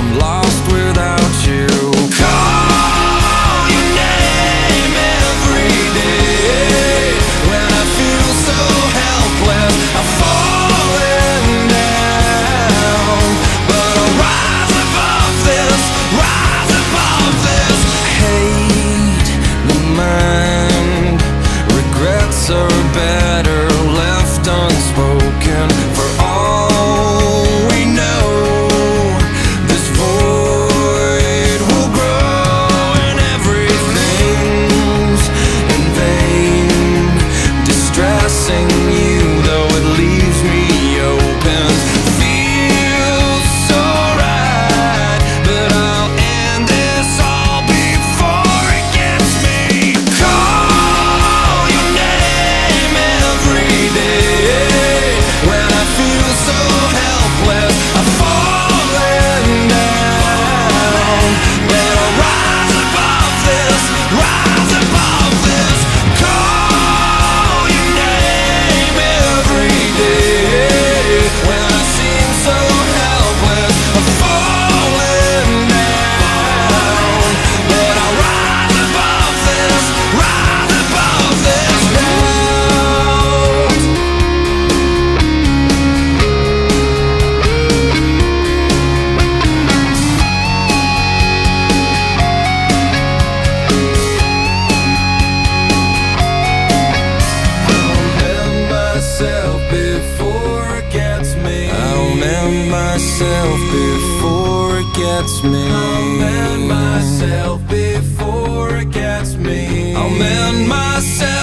from lost. gets me. I'll mend myself before it gets me. I'll mend myself